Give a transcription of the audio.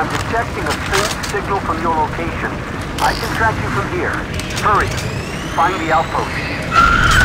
I'm detecting a faint signal from your location. I can track you from here. Hurry. Find the outpost.